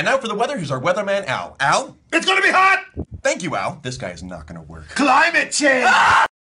And now for the weather, here's our weatherman, Al. Al? It's gonna be hot! Thank you, Al. This guy is not gonna work. Climate change! Ah!